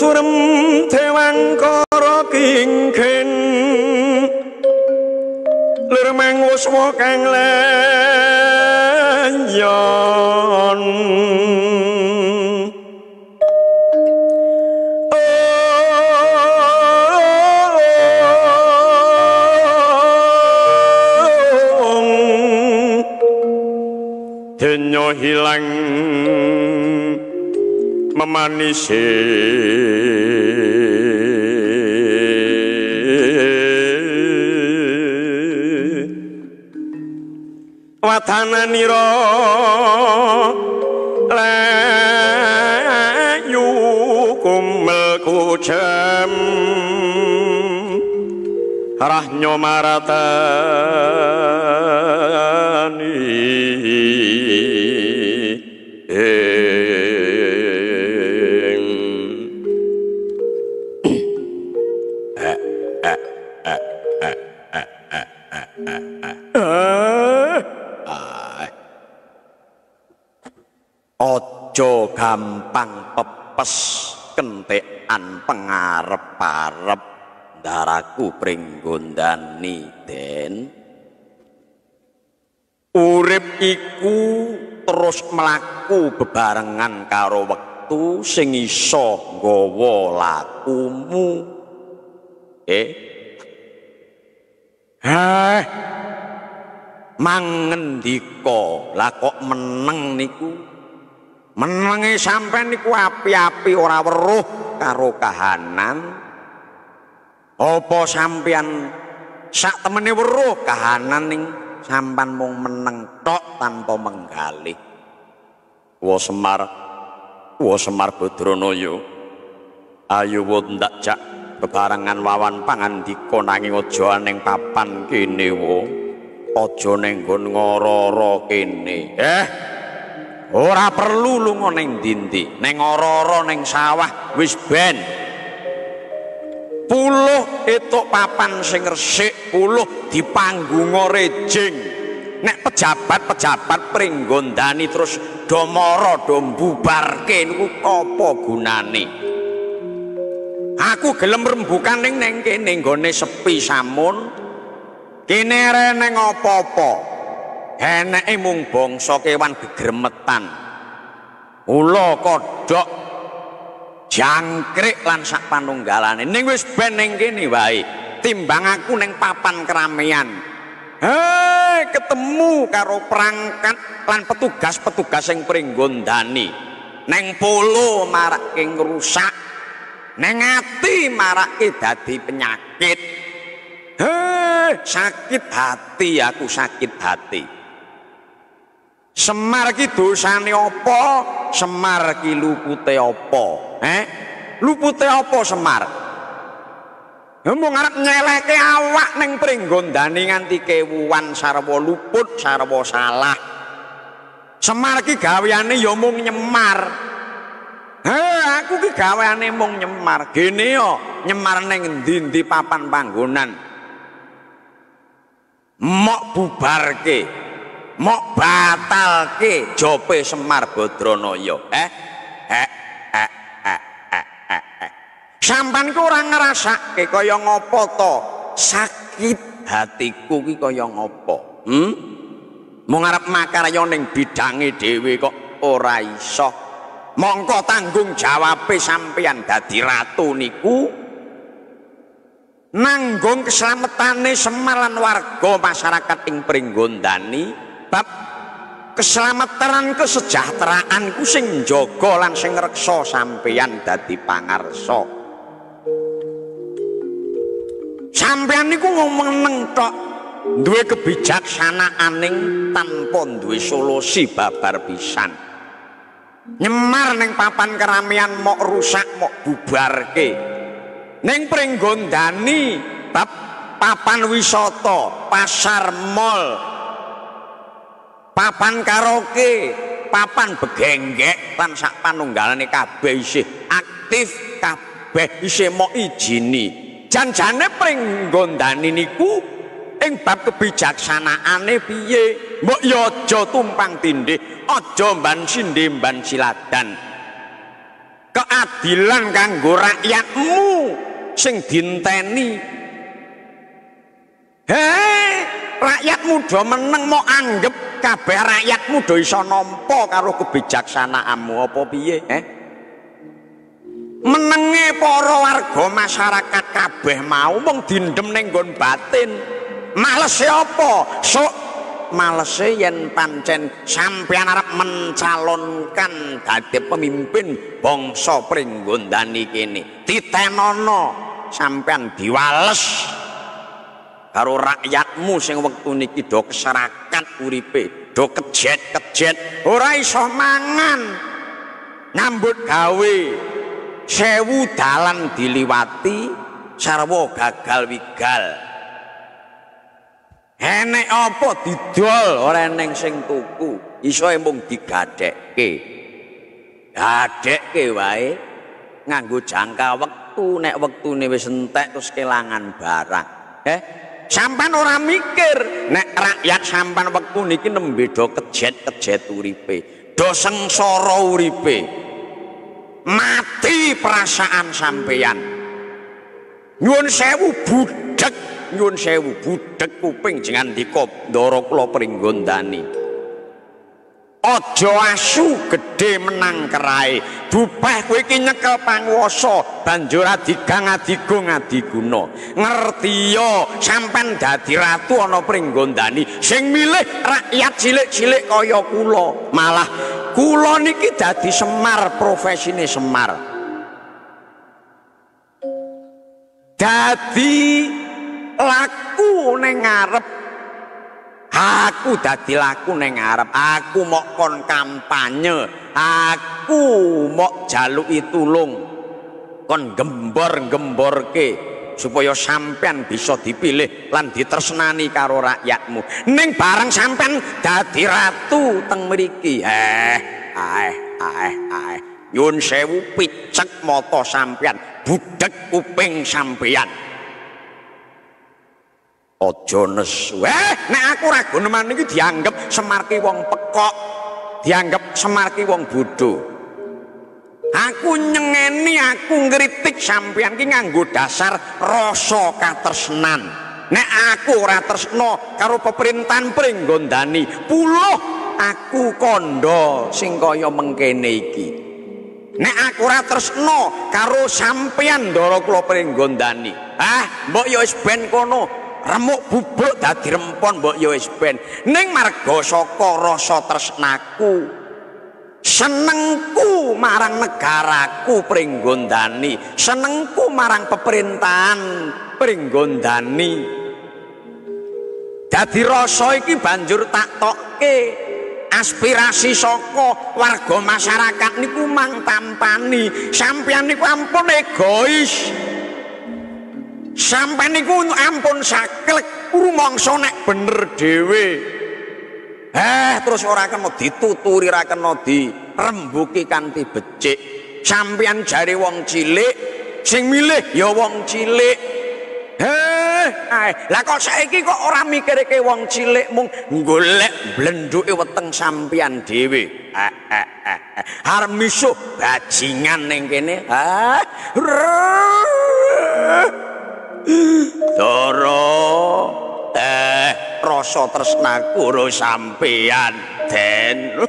số đâm theo ăn có rõ kiên khen lơ mang ngô số càng là giòn Thiên nhỏ hi lành memanisi watananira layu kumel kucem. Rahnyo maratani Ojo gampang pepes kentekan pengarep-arep. Daraku pringgondani den. Urip iku terus mlaku bebarengan karo wektu sing iso nggawa lakumu. Eh? Heh mangendika lah kok meneng niku menenge sampean niku api-api ora weruh karo kahanan. Apa sampean sak temene weruh kahanan ning sampean mung meneng tok tanpa menggalih? Wa semar wa semar badranaya. Ayo ndak jak bebarengan wawan pangandika nanging aja ning papan kene wa. Aja ning nggon ngororo kene. Eh Ora perlu lunga ning ndi-ndi, ning ora-ora ning sawah wis ben. Puluh etuk papan sing resik, puluh dipanggunga rejing. Nek pejabat-pejabat pringgondani terus do mara do mbubarke niku apa gunane? Aku gelem rembukan ning ning kene nggone sepi samun. Kene rene apa-apa. Eneke mung bangsa kewan gegremetan. Ula kodhok jangkrik lan sak panunggalane. Ning wis ben ning kene wae timbang aku ning papan keramaian hei ketemu karo perangkat lan petugas-petugas sing pringgondani ning polo marake ngrusak ning ati marake dadi penyakit. Hei sakit hati aku sakit hati Semar ki dosane apa? Semar ki lupute apa? Eh? Lupute apa Semar? Mung arep nyelehke awak ning pringgondani nganti kewuan sarwa luput sarwa salah. Semar ki gaweane ya mung nyemar. Heh, aku ki gaweane mung nyemar. Gene yo, nyemar ning endi-endi papan panggonan. Mok bubarke. Mok batalke jope Semar Badranaya. Eh eh eh eh sampan ku ora ngrasake kaya ngopo to? Sakit hatiku ki kaya ngopo? Hm mung arep makarya ning bidange dhewe kok ora iso. Mongko tanggung jawabe sampeyan dadi ratu niku. Nanggung keselamatane Semar lan warga masyarakat ing Pringgondani bab keselamatan kesejahteraan ku sing jaga lan sing reksa sampeyan dadi pangarsa. Sampeyan niku ngomong tok duwe kebijaksanaaning tanpa duwe solusi babar pisan. Nyemar ning papan keramaian mok rusak mok bubarke. Ning pringgondani bab papan wisata pasar mall papan karaoke, papan begenggek lan sak panunggalane kabeh isih aktif kabeh isih mok ijini. Janjane pringgondani niku ing bab kebijaksanaane piye? Mbok ya aja tumpang tindih, aja mban sindhe mban siladan. keadilan kanggo rakyatmu sing dinteni hei rakyatmu do meneng mau anggap kabeh rakyatmu do iso nampa karo kebijaksanaanmu apa piye eh? Menenge para warga masyarakat kabeh mau mung dindem ning nggon batin. Males apa? Sok malese yen pancen sampeyan arep mencalonkan dadi pemimpin bangsa Pringgondani kene. Titenono sampeyan diwales karo rakyatmu sing wektu niki do keserakat uripe do kejet-kejet ora iso mangan. Nyambut gawe. Sewu dalan diliwati sarwa gagal wigal. Enek apa didol ora eneng sing tuku? Iso mung digadhekke gadhekke wae nganggo jangka wektu. Nek wektune wis entek terus kelangan barang. Eh sampan ora mikir. Nek rakyat sampan wektu niki nembe do kejet-kejet uripe. Do sengsara uripe. Mati perasaan sampeyan. Nyuwun sewu budek nyuwun sewu budek kuping jangan dikop. Ndara kula pringgondani Ojo asu gede menang kerai. Bupeh kowe iki nyekel panguwasa banjur adigang adigung adiguna. Ngerti yo sampean dadi ratu ana pringgondani. Sing milih rakyat cilik-cilik kaya kula. Malah kula niki dadi semar profesine semar. Dadi laku ning ngarep aku dadi laku ning ngarep. Aku mok kon kampanye. Aku mok jaluki tulung. Kon gembor-gemborke supaya sampean bisa dipilih lan ditresnani karo rakyatmu. Ning bareng sampean dadi ratu teng mriki. Eh ae ae ae nyun sewu picek mata sampean. Budek kuping sampean Aja nesu. Eh, nek aku ragu nemen iki dianggep Semarki wong pekok, dianggep Semarki wong bodho. Aku nyengeni, aku ngritik sampeyan ki nganggo dasar rasa katresnan. Nek aku ora tresna karo peperintahan Pringgondani, puluh aku kondo sing kaya mengkene iki. Nek aku ora tresna karo sampeyan ndara kula Pringgondani. Ah, mbok ya wis ben kono. Remuk bubuk dadi rempon mbok ya wis ben. Ning marga saka rasa tresnaku senengku marang negaraku pringgondani senengku marang pemerintahan pringgondani. Dadi rasa iki banjur tak tokke aspirasi saka warga masyarakat niku mang tampani. Sampeyan niku ampun egois sampai niku ampun saklek rumangsa nek bener dhewe. Eh terus ora kena dituturi ora kena dirembuki kanthi becik. Sampeyan jare wong cilik sing milih ya wong cilik. Eh lah kok saiki kok ora mikirke wong cilik mung golek blenduke weteng sampeyan dhewe? Eh eh eh arep misuh bajingan ning kene. Ah Doro eh rasa tresnaku ro sampean den.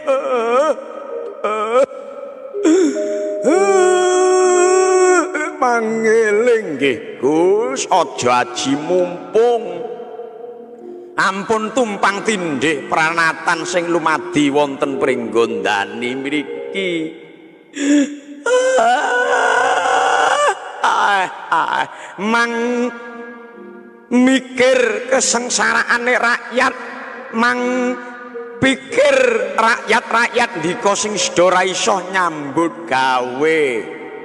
Mangeling nggih Gus. Aja aji mumpung. Ampun tumpang tindih pranatan sing lumadi wonten pringgondani mriki. ah, mang mikir kesengsaraane rakyat. Mang pikir rakyat-rakyat ndika sing sedora iso nyambut gawe.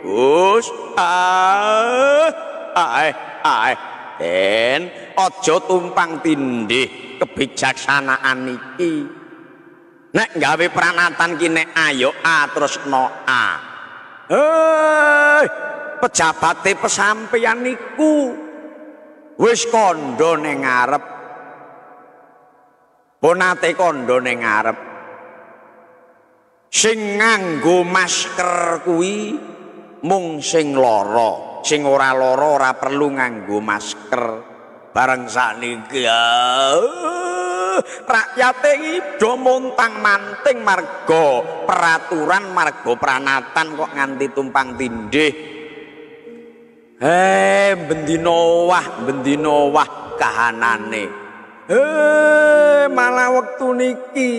Gus ah ah ah den aja tumpang tindih kebijaksanaan iki. Nek gawe pranatan ki nek ayo a terus no a hei pejabate pesampeyan niku wis kandha ning ngarep. Ponate kandha ning ngarep. Sing nganggo masker kuwi mung sing lara. Sing ora lara ora perlu nganggo masker. Bareng sakniki rakyate iki do montang manting marga peraturan marga pranatan kok nganti tumpang tindih Eh, bendino wah, bendino wah kahanane. Eh, malah waktu niki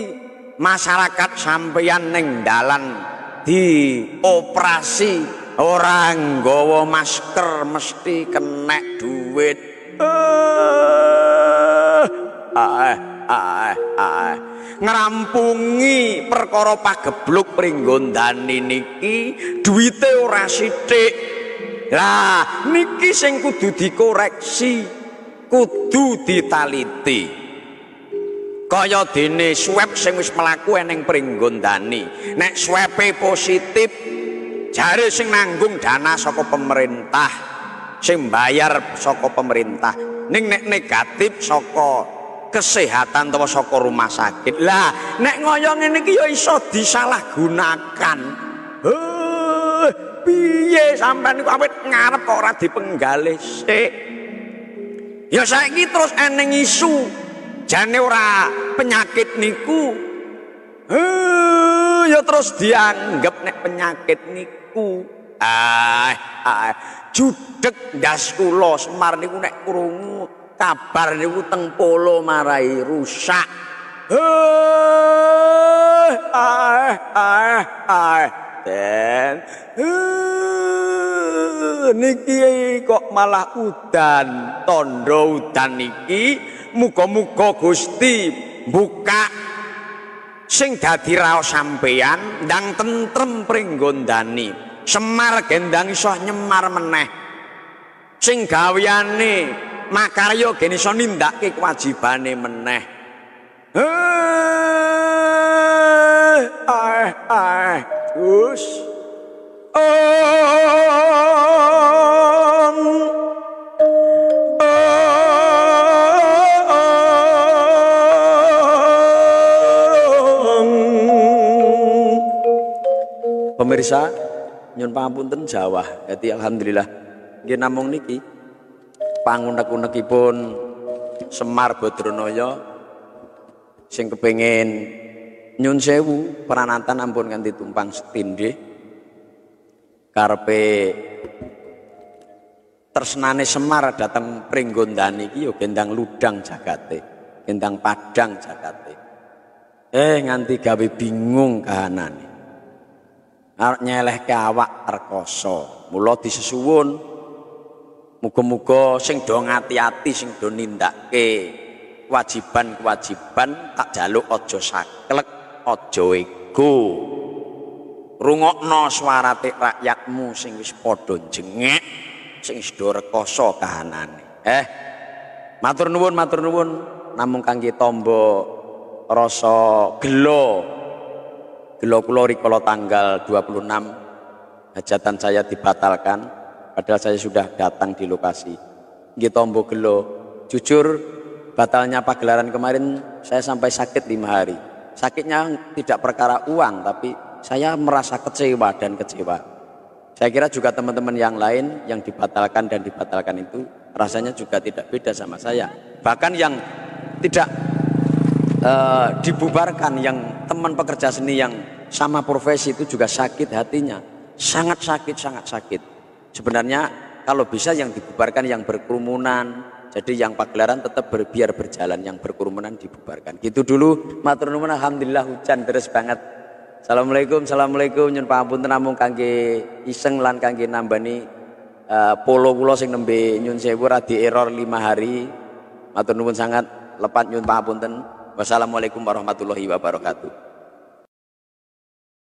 masyarakat sampeyan ning dalan di operasi orang nggawa masker mesti kena duit. Eh, ah, ah, ngrampungi perkara pagebluk pringgondani niki duwite ora sithik. Lah niki sing kudu dikoreksi, kudu ditaliti. Kaya dene swab sing wis mlaku eneng pringgondani. Nek swabe positif, jare sing nanggung dana saka pemerintah, sing bayar saka pemerintah. Ning nek negatif saka kesehatan utawa saka rumah sakit. Lah, nek ngoyo ngene iki ya iso disalahgunakan. Heh, piye sampean niku awit ngarep kok ora dipenggalih sik. Ya saiki terus eneng isu jane ora penyakit niku. Heh, ya terus dianggap nek penyakit niku. Ah, ah, judek ndas kula Semar niku nek krungu kabar niku teng polo marai rusak. Heh, ah, ah, ah. Den. Uh, niki kok malah udan, tondo udan niki muga-muga Gusti buka sing dadi raos sampeyan ndang tentrem pringgondani. Semar gendang iso nyemar meneh. Sing gaweane makarya gen iso nindakake kewajibane meneh. Eh, ah, Gus. Om. Om. Pemirsa, nyun pangapunten Jawa. Jadi alhamdulillah nggih namung niki pangunek-unekipun Semar Badranaya sing kepengin nyun sewu peranatan ampun nganti tumpang setindih. Karepe tresnane Semar dateng Pringgondani iki ya gendang ludang jagate gendang padang jagate. Eh nganti gawe bingung kahanane. Arep nyelehke awak rekoso mula disesuwun muga-muga sing do ngati-ati sing do kewajiban-kewajiban tak jaluk aja saklek aja ego rungokno suarate rakyatmu sing wis padha jengek sing sedha rekoso kahanane. Eh matur nuwun matur nuwun. Namung kangge tombo rasa gelo. Gelo kula rikala tanggal 26 hajatan saya dibatalkan padahal saya sudah datang di lokasi. Nggih tombo gelo. Jujur batalnya pagelaran kemarin saya sampai sakit lima hari sakitnya tidak perkara uang tapi saya merasa kecewa dan kecewa. Saya kira juga teman-teman yang lain yang dibatalkan dan dibatalkan itu rasanya juga tidak beda sama saya. Bahkan yang tidak eh, dibubarkan yang teman pekerja seni yang sama profesi itu juga sakit hatinya. Sangat sakit sangat sakit. Sebenarnya kalau bisa yang dibubarkan yang berkerumunan jadi yang pagelaran tetap ber, biar berjalan, yang berkerumunan dibubarkan. Gitu dulu. Matur nuwun alhamdulillah hujan terus banget. Assalamualaikum, assalamualaikum. Nyun pangapunten namung kangge iseng lan kangge nambani uh, polo kula sing nembe nyun sewu radi error lima hari. Matur nuwun sangat lepat nyun pangapunten. Wassalamualaikum warahmatullahi wabarakatuh.